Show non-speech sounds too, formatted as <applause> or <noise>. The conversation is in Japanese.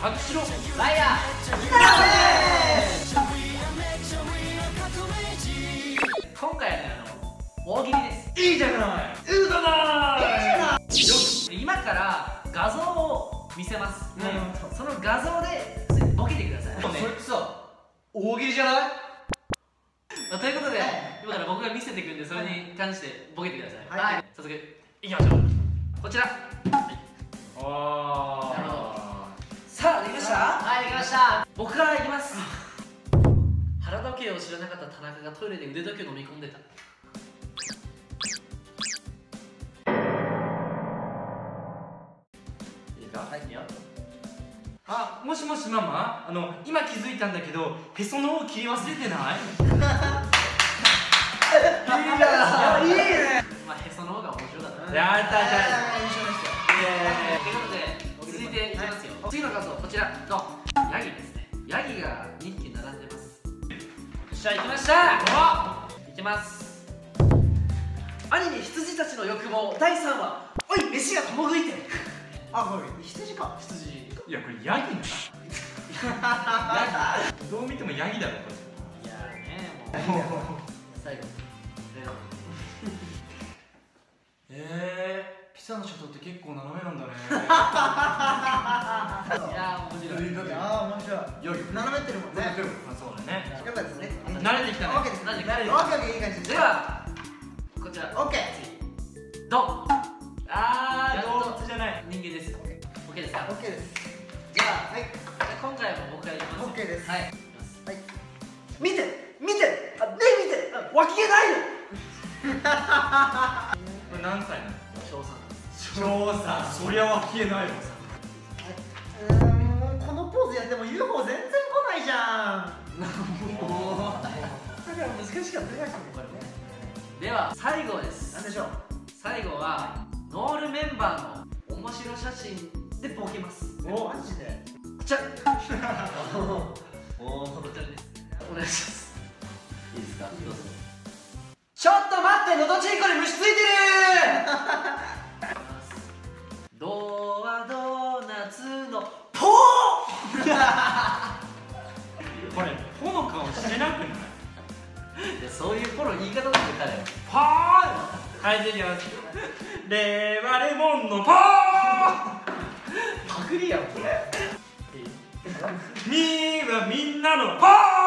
外しろ。ライア今回はねあの大喜利です。いいじゃない。うだな今から画像を見せます、うん。その画像でボケてください、それってさ大喜利じゃない？まあということで、はい。今から僕が見せていくんでそれに関してボケてください。はい。早速いきましょう。こちら。あなるほさあできました？はいできました。僕からいきます。腹時計を知らなかった田中がトイレで腕時計を飲み込んでた。いいか？はいいいよあもしもしママ？あの今気づいたんだけどへその緒を切り忘れてない？<laughs> いいじゃんいいね。まあへその方が面白かったやったことで続いますよ、次の画像こちらの。ヤギですね。ヤギが2匹並んでます。よっしゃ行きました。いきます。アニメ羊たちの欲望。第3話。おい飯が共食いて <laughs> あこれ羊か。羊。いやこれヤギな <laughs> どう見てもヤギだろこいやーねもう。最後久のシャって結構斜めなんだね。いや面白い。ああ面白い斜めってるもんね。そうだね。っね。慣れてきたね。慣れてきたではこちら。オッケー。ドン。あ動物じゃない。人間です。オッケーですか？です。じゃあ、はい、じゃあ今回も僕ます。です。はい、見て見て。あね見て。脇毛ないよ <laughs> これ何歳なの？小3調査。そりゃは消えないわ。うんこのポーズやっても UFO 全然来ないじゃん。もう。だから難しかったこれね。では最後です。何でしょう？最後はノールメンバーの面白写真でボケます。おマジで？こちら。<laughs> おおこちらです。お願いします。いいですか？どうぞ。ちょっと待ってのどちんこに虫ついてる。<laughs> これほの顔してなくない？いやそういうフォロー言い方だって彼パーン！はいじゃあいきますレバレモンのパーパクリやんこれ。ンみーはみんなのパーン